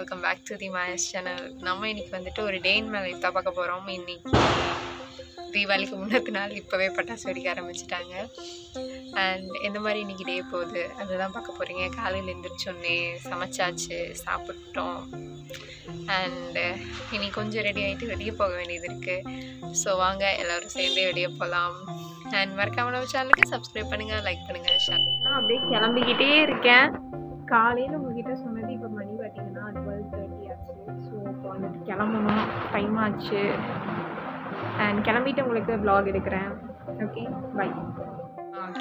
Welcome back to the மாயஸ் channel நம்ம இன்னைக்கு வந்துட்டு ஒரு டே இன் மேலே தான் பார்க்க போகிறோம் இன்னைக்கு தீபாவளிக்கு முன்னத்து நாள் இப்போவே பட்டாசு வெடிக்க ஆரம்பிச்சிட்டாங்க. அண்ட் எந்த மாதிரி இன்னைக்கு டே போகுது? அதுதான் பார்க்க போகிறீங்க காலையில் எழுந்திரிச்சோன்னே சமைச்சாச்சு சாப்பிட்டோம். அண்டு இனி கொஞ்சம் ரெடி ஆகிட்டு வெளியே போக வேண்டியது இருக்குது ஸோ வாங்க எல்லோரும் சேர்ந்து வெளியே போகலாம் அண்ட் மறக்காமல் நம்ம சேனலுக்கு சப்ஸ்கிரைப் பண்ணுங்கள் லைக் பண்ணுங்கள் ஷேர் நான் அப்படியே கிளம்பிக்கிட்டே இருக்கேன். காலையில் உங்ககிட்ட பார்த்தீங்கன்னா டுவெல் தேர்ட்டி ஆச்சு. ஸோ இப்போ வந்துட்டு கிளம்பணும். டைம் ஆச்சு. அண்ட் கிளம்பிட்டு உங்களுக்கு vlog எடுக்கிறேன். ஓகே பை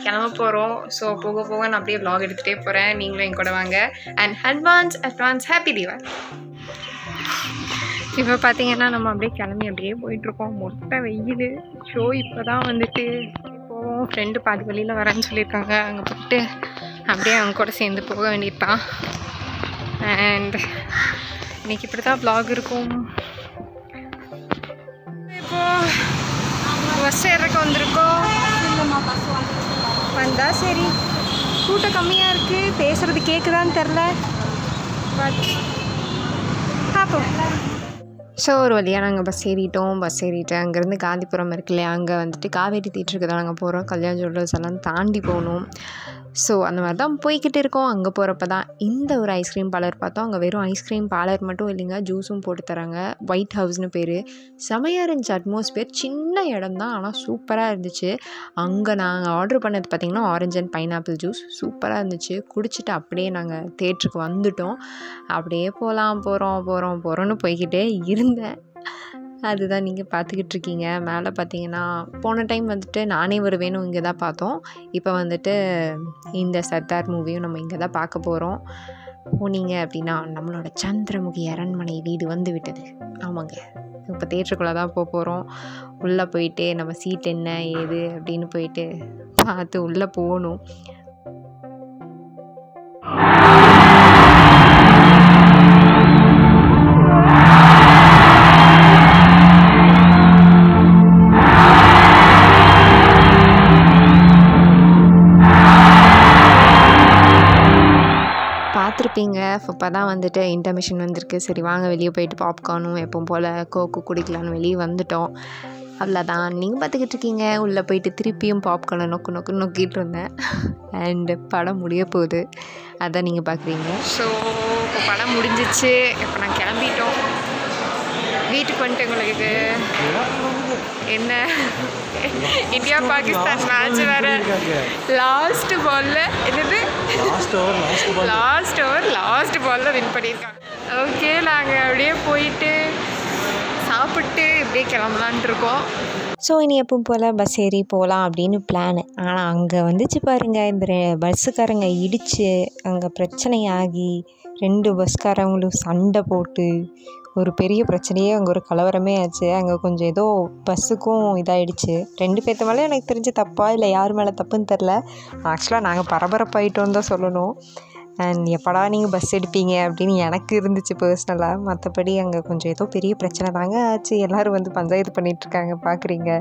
கிளம்ப போகிறோம் ஸோ போக போக நான் அப்படியே vlog எடுத்துகிட்டே போகிறேன் நீங்களும் என் கூட வாங்க. And advance advance happy Deepavali இப்போ பார்த்தீங்கன்னா நம்ம அப்படியே கிளம்பி அப்படியே போயிட்டுருக்கோம். மொட்டை வெயில். ஷோ இப்போ தான் வந்துட்டு போவோம் ஃப்ரெண்டு பாதி வழியில் வரேன்னு சொல்லியிருக்காங்க. அங்கே போயிட்டு அப்படியே அவங்க கூட சேர்ந்து போக வேண்டியது தான் அண்ட் இன்னைக்கு இப்படி தான் ப்ளாக் இருக்கும். இப்போது பஸ் ஏறக்க வந்திருக்கோம். வந்தால் சரி. கூட்டம் கம்மியாக இருக்குது பேசுறது கேட்குதான்னு தெரில பட் பார்ப்போம். ஸோ ஒரு வழியாக நாங்கள் பஸ் ஏறிட்டோம். பஸ் ஏறிட்டு அங்கேருந்து காந்திபுரம் இருக்கு இல்லையா? அங்கே வந்துட்டு காவேரி தேட்டருக்கு தான் நாங்கள் போகிறோம் கல்யாண ஜுவல்லர்ஸ் எல்லாம் தாண்டி போகணும். ஸோ அந்த மாதிரி தான் போய்கிட்டு இருக்கோம். அங்கே போகிறப்ப தான் இந்த ஒரு ஐஸ்கிரீம் பார்லர் பார்த்தோம். அங்கே வெறும் ஐஸ்கிரீம் பார்லர் மட்டும் இல்லைங்க. ஜூஸும் போட்டு தராங்க. ஒயிட் ஹவுஸ்னு பேர். செமையாக இருந்துச்சு அட்மாஸ்பியர் சின்ன இடம் தான் ஆனால் சூப்பராக இருந்துச்சு. அங்கே நாங்கள் ஆர்டர் பண்ணது பார்த்திங்கன்னா ஆரஞ்ச் அண்ட் பைனாப்பிள் ஜூஸ் சூப்பராக இருந்துச்சு. குடிச்சிட்டு அப்படியே நாங்கள் தேட்டருக்கு வந்துட்டோம். அப்படியே போகலாம் போகிறோம் போகிறோம் போகிறோன்னு போய்கிட்டே இருந்தேன். அதுதான் நீங்கள் பார்த்துக்கிட்டு இருக்கீங்க மேலே பார்த்தீங்கன்னா போன டைம் வந்துட்டு நானே வருவேனும் இங்கே தான் பார்த்தோம் இப்போ வந்துட்டு இந்த சர்தார் மூவியும் நம்ம இங்கே தான் பார்க்க போகிறோம் போனீங்க அப்படின்னா நம்மளோட சந்திரமுகி அரண்மனை வீடு வந்து விட்டது. ஆமாங்க. இப்போ தேட்டருக்குள்ளே தான் போக போகிறோம் உள்ளே போயிட்டு நம்ம சீட் என்ன ஏது அப்படின்னு போயிட்டு பார்த்து உள்ளே போகணும் பார்த்துருப்பீங்க இப்போ தான் வந்துட்டு இன்டர்மிஷன் வந்திருக்கு. சரி வாங்க வெளியே போயிட்டு பாப்கார்னும் எப்பவும் போல் கோக்கு குடிக்கலான்னு வெளியே வந்துட்டோம். அவ்வளோதான் நீங்கள் பார்த்துக்கிட்டு இருக்கீங்க. உள்ளே போயிட்டு திருப்பியும் பாப்கார்னை நொக்கு நொக்கு நொக்கிட்டு இருந்தேன். அண்டு படம் முடிய போகுது. அதான் நீங்கள் பார்க்குறீங்க ஸோ இப்போ படம் முடிஞ்சிச்சு. இப்போ நான் கிளம்பிட்டோம். வீட்டுக்கு வந்துட்டு உங்களுக்கு என்ன? இந்தியா பாகிஸ்தான் மேட்ச் வேற. லாஸ்ட் பால்ல என்னது? Last over last ball last over last பால்ல வின் பண்ணியிருக்காங்க. ஓகே நாங்கள் அப்படியே போயிட்டு சாப்பிட்டு இப்படியே கிளம்பலான்ட்டு இருக்கோம். ஸோ இனி எப்பவும் போல் பஸ் ஏறி போகலாம் அப்படின்னு பிளானு ஆனால் அங்கே வந்துச்சு பாருங்கள் இந்த பஸ்ஸுக்காரங்க இடித்து அங்கே பிரச்சனை ஆகி ரெண்டு பஸ்காரவங்களும் சண்டை போட்டு ஒரு பெரிய பிரச்சனையே அங்கே ஒரு கலவரமே ஆச்சு. அங்கே கொஞ்சம் ஏதோ பஸ்ஸுக்கும் இதாயிடுச்சு. ரெண்டு பேர்த்த மேலே எனக்கு தெரிஞ்ச தப்பா இல்லை யார் மேலே தப்புன்னு தெரில. ஆக்சுவலாக நாங்கள் பரபரப்பாயிட்டோன்னு தான் சொல்லணும். அண்ட் எப்படா நீங்கள் பஸ் எடுப்பீங்க அப்படின்னு எனக்கு இருந்துச்சு பர்சனலாக மற்றபடி அங்கே கொஞ்சம் ஏதோ பெரிய பிரச்சனை தாங்க ஆச்சு. எல்லோரும் வந்து பஞ்சாயத்து பண்ணிகிட்ருக்காங்க பார்க்குறீங்க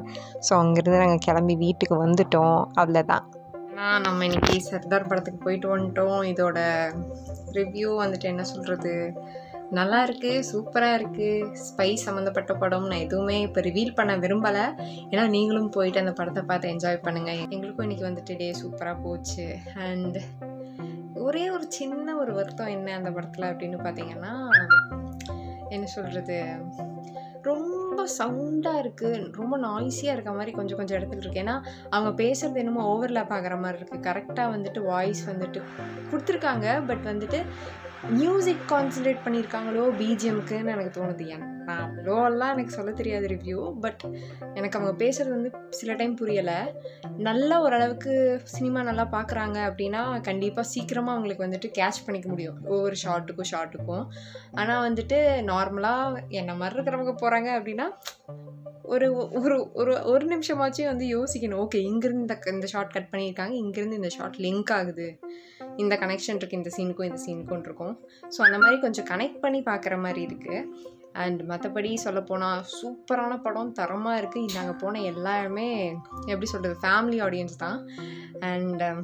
ஸோ அங்கேருந்து நாங்கள் கிளம்பி வீட்டுக்கு வந்துட்டோம். அவ்வளோதான் ஆனால் நம்ம இன்னைக்கு சர்தார் படத்துக்கு போயிட்டு வந்துட்டோம். இதோட ரிவ்யூ வந்துட்டு என்ன சொல்கிறது நல்லா இருக்குது சூப்பராக இருக்குது ஸ்பை சம்மந்தப்பட்ட படம் நான் எதுவுமே இப்போ ரிவீல் பண்ண விரும்பலை. ஏன்னா நீங்களும் போயிட்டு அந்த படத்தை பார்த்து என்ஜாய் பண்ணுங்கள் எங்களுக்கும் இன்றைக்கி வந்துட்டு டே சூப்பராக போச்சு. அண்ட் ஒரே ஒரு சின்ன ஒரு வருத்தம் என்ன அந்த படத்தில் அப்படின்னு பார்த்தீங்கன்னா என்ன சொல்கிறது ரொம்ப சவுண்டாக இருக்குது ரொம்ப நாய்ஸியாக இருக்க மாதிரி கொஞ்சம் கொஞ்சம் இடத்துல இருக்குது ஏன்னா அவங்க பேசுகிறது என்னமோ ஓவர்லேப் ஆகிற மாதிரி இருக்குது கரெக்டாக வந்துட்டு வாய்ஸ் வந்துட்டு கொடுத்துருக்காங்க. பட் வந்துட்டு மியூசிக் கான்சன்ட்ரேட் பண்ணியிருக்காங்களோ பிஜிஎம்க்குன்னு எனக்கு தோணுது ஏன்னா நான் அவ்வளோலாம் எனக்கு சொல்ல தெரியாது ரிவ்யூ பட் எனக்கு அவங்க பேசுகிறது வந்து சில டைம் புரியலை. நல்லா ஓரளவுக்கு சினிமா நல்லா பார்க்குறாங்க அப்படின்னா கண்டிப்பாக சீக்கிரமாக அவங்களுக்கு வந்துட்டு கேட்ச் பண்ணிக்க முடியும். ஒவ்வொரு ஷார்ட்டுக்கும் ஷார்ட்டுக்கும் ஆனால் வந்துட்டு நார்மலாக என்ன மாதிரி இருக்கிறவங்க போகிறாங்க அப்படின்னா ஒரு ஒரு ஒரு ஒரு நிமிஷமாச்சும் வந்து யோசிக்கணும். ஓகே இங்கேருந்து இந்த இந்த ஷார்ட் கட் பண்ணியிருக்காங்க இங்கேருந்து இந்த ஷார்ட் லிங்க் ஆகுது. இந்த கனெக்ஷன் இருக்குது இந்த சீனுக்கும் இந்த சீனுக்கும் இருக்கும். ஸோ அந்த மாதிரி கொஞ்சம் கனெக்ட் பண்ணி பார்க்குற மாதிரி இருக்குது அண்ட் மற்றபடி சொல்லப்போனால் சூப்பரான படம் தரமாக இருக்குது நாங்கள் போன எல்லாருமே எப்படி சொல்கிறது ஃபேமிலி ஆடியன்ஸ் தான். அண்ட் um,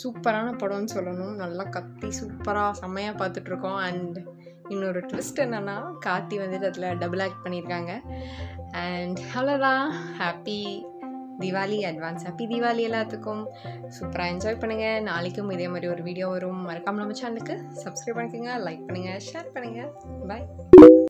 சூப்பரான படம்னு சொல்லணும். நல்லா கத்தி சூப்பராக செம்மையாக பார்த்துட்ருக்கோம் அண்ட் இன்னொரு ட்விஸ்ட் என்னென்னா கார்த்தி வந்துட்டு அதில் டபுள் ஆக்ட் பண்ணியிருக்காங்க அண்ட் அவ்வளோதான் happy Deepavali advance happy Deepavali எல்லாத்துக்கும். சூப்பராக என்ஜாய் பண்ணுங்கள் நாளைக்கும் இதே மாதிரி ஒரு வீடியோ வரும். மறக்காமல் நம்ம சேனலுக்கு சப்ஸ்கிரைப் பண்ணிக்கோங்க லைக் பண்ணுங்கள் ஷேர் பண்ணுங்கள் பாய்